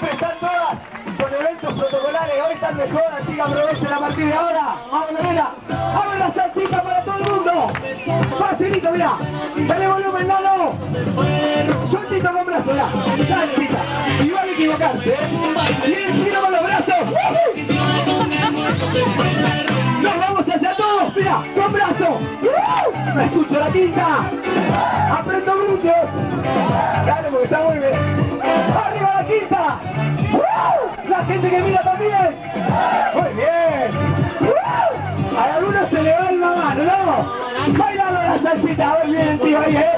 siempre están todas con eventos protocolares. Hoy están de joda, chicas, aprovechen a partir de ahora. Vamos. Abre la salsita para todo el mundo. Facilito, mira. Dale volumen, Nano. Sueltito con brazos, ya. Salsita. Y a equivocarse, ¿eh? Bien, giro con los brazos. ¿No? Bailando la salsita. Muy bien, tío, ahí, ¿eh?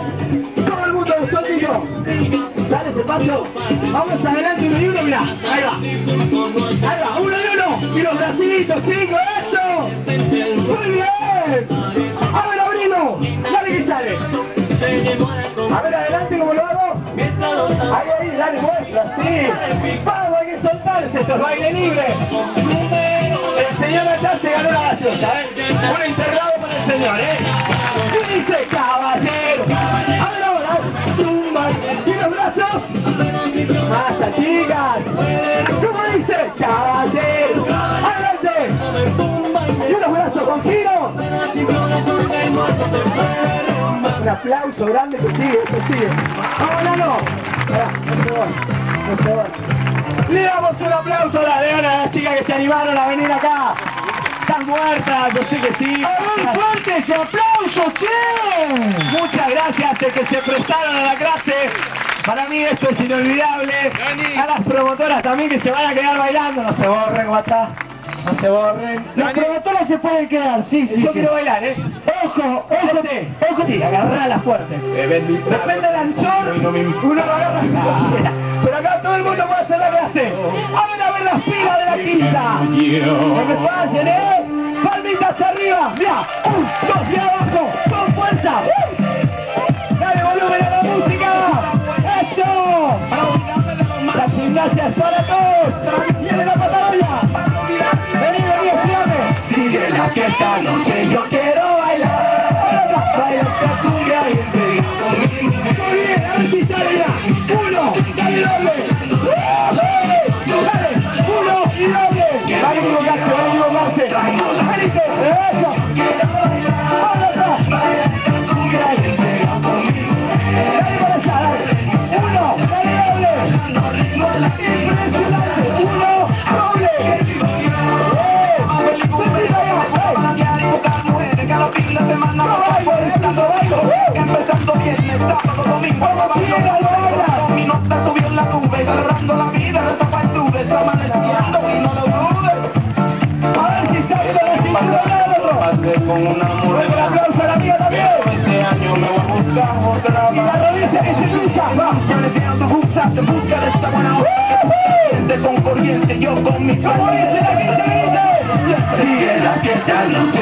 Todo el mundo gustó, tío. Sale ese paso. Vamos adelante, uno y uno, mira. Ahí va. Ahí va, uno y uno. Y los bracitos, chicos, eso. Muy bien. A ver, abrimos. Dale que sale. A ver, adelante, ¿cómo lo hago? Ahí, ahí, dale muestra, sí. Vamos, hay que soltarse, esto es baile libre. El señor allá se ganó la gaseosa, ¿eh? Un enterrado para el señor. Y dice, caballero. A ver ahora, tumba. Y los brazos. Masa, chicas. ¿Cómo dice? Caballero. Adelante. Y unos brazos con giro. Un aplauso grande que sigue, que sigue. Vamos, no se va, no se va. Le damos un aplauso a las a las chicas que se animaron a venir acá. Están muertas, yo sé que sí. ¡A ese aplauso, che! Muchas gracias el que se prestaron a la clase. Para mí esto es inolvidable. A las promotoras también que se van a quedar bailando. No se borren, guachá. No se borren. Las promotoras se pueden quedar, sí, sí, Yo sí. quiero bailar, ¿eh? Ojo, ojo, Ese. ojo. Sí, agarrala fuerte. Depende del anchor, uno lo agarra. Pero acá todo el mundo puede hacer la clase. Abren a ver las pilas de la quinta. No me fallen, ¿eh? Palmitas arriba. Esta noche yo quiero bailar. Baila esta cumbia y entrega conmigo. Muy bien. Uno, dale doble. Dale, uno y doble. Uno, dale. Viernes, sábado, domingo, ¡Vamos, quiera, lo baila! mi nota subió en la nube, celebrando la vida de Zapatudes, amaneciendo y no lo dudes. A ver si sale la. Pasé con una Un mujer, aplauso a la mía también. este año me voy a buscar otra Y la rodilla que se. Va. Yo le lleno su bucha, te busca de esta buena hora. Con corriente, yo con mi ¿Cómo dice la se dice? Sigue la noche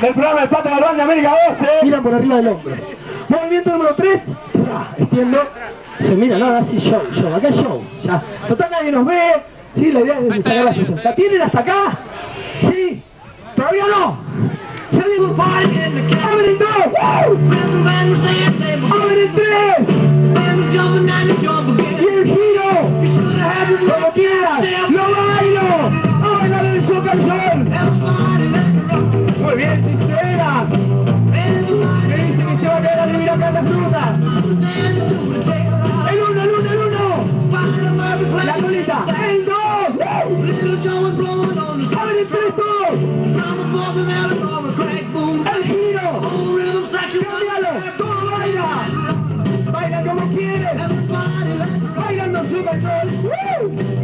del programa El Pato Galván de América 12. Miran por arriba del hombro. Movimiento número 3. Extiendo. Se mira, no, así show, show. Acá es show. Ya. Total nadie nos ve. Sí, la idea es sacar la sesión. ¿La tienen hasta acá? Sí. ¿Todavía no? Salimos ¡Abren dos! ¡Wow! ¡Abren tres! ¡Y el giro! ¡Como quieras! Colita. El dos. ¡Abre el tres, dos! El giro. Cámbialo. Todo baila. Baila como quieres. Bailando Super Sol. ¡Woo!